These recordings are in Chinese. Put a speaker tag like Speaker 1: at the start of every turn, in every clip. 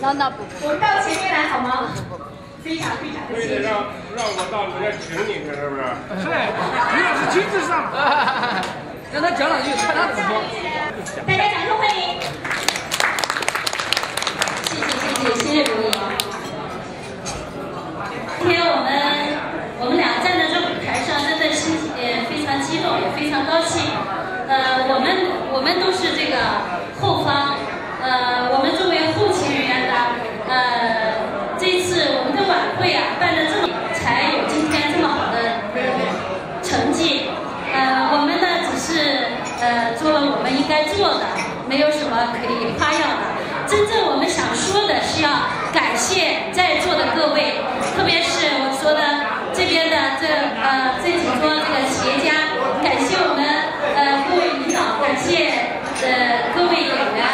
Speaker 1: 让那不，
Speaker 2: 我们到前面来好吗？非常非常的为了。
Speaker 3: 让让我到里面请你去，是不是？
Speaker 4: 是，李老师亲自上。让他讲两句，看他怎么说。
Speaker 2: 大家掌声欢迎。谢谢谢谢，谢谢如意。今天我们我们俩站在这舞台上，真的心呃非常激动，也非常高兴。呃，我们我们都是这个后方，呃，我们作为后勤人员的，呃，这次我们的晚会啊办的这么，才有今天这么好的成绩。呃，我们呢只是呃做了我们应该做的，没有什么可以夸耀的。真正我们想说的是要感谢在座的各位，特别是我说的这边的这呃这几桌这个企业家，感谢我们呃各位领导，感谢呃各位演员。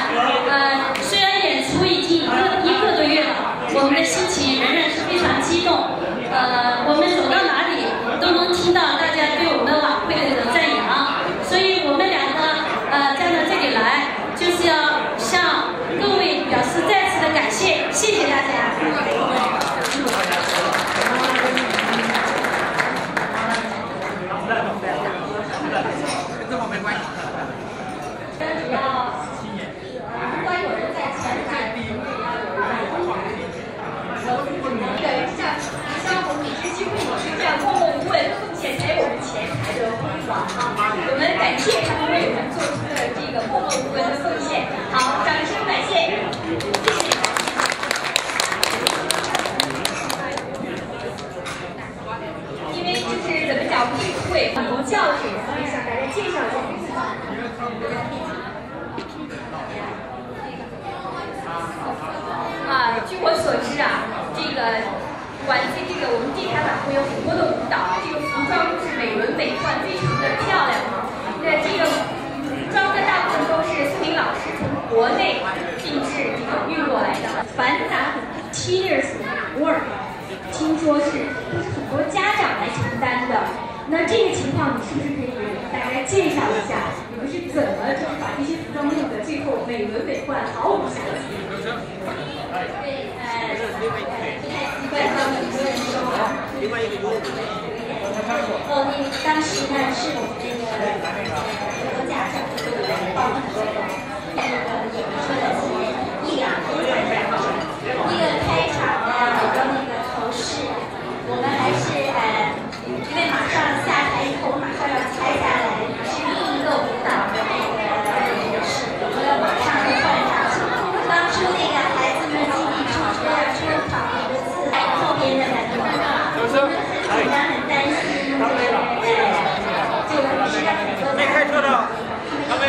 Speaker 2: 呃，虽然演出已经一个一个多月了，我们的心情仍然是非常激动。呃，我们走到哪里都能听到大家对我们晚会的这个赞扬，所以我们两个呃站到这里来，就是要向各位表示再次的感谢，谢谢大家。
Speaker 4: 跟这方没关系。
Speaker 2: 主要如果有人在前台，那个像像我们理事机会也是这样默默无闻奉献在我们前台的辉煌啊，我们感谢他们为我们做出的这个默默无闻的奉献。好，掌声感谢，谢谢。因为就是怎么讲，这个会很多教训，所以向大家介绍一下自己。啊，据我所知啊，这个晚这这个我们地台晚会有很多的舞蹈，这个服装都是美轮美奂，非常的漂亮啊。那这个服装呢，大部分都是苏明老师从国内定制这个运过来的，繁杂的 Tears work，听说是都是很多家长来承担的。那这个情况，你是不是可以给大家介绍一下，你们是怎么就是把这些服装弄得最后美轮美奂，毫无瑕疵？对，呃，不太习惯他们很多人说啊。哦，那当时呢是我们这个很多家长都来帮很多的那个演出的一些艺啊，那个开场的很多那个头饰，我们还是呃，因为马上下台以后，马上要拆下来，是另一个舞蹈的那个头饰，我们要马上就换上去。当初那个孩子们进进出出要出场那个次来后边的人，我们很紧张很担心，呃，就不是让很多
Speaker 4: 没开车的，他们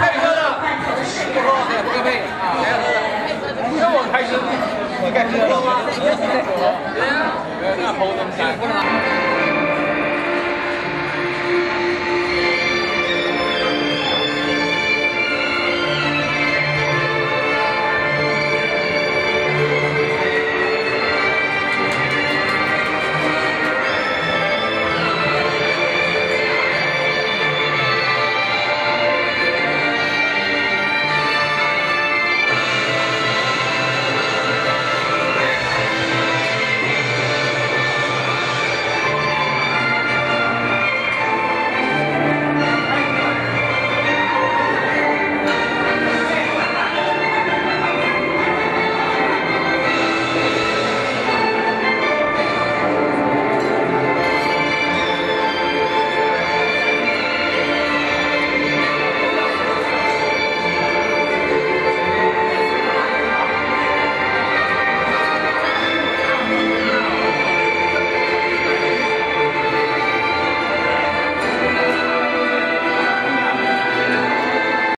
Speaker 4: 开车的，
Speaker 2: 换头饰
Speaker 4: 不喝，不喝杯啊，来喝的，让我开车，你开车了吗？对呀，那东西？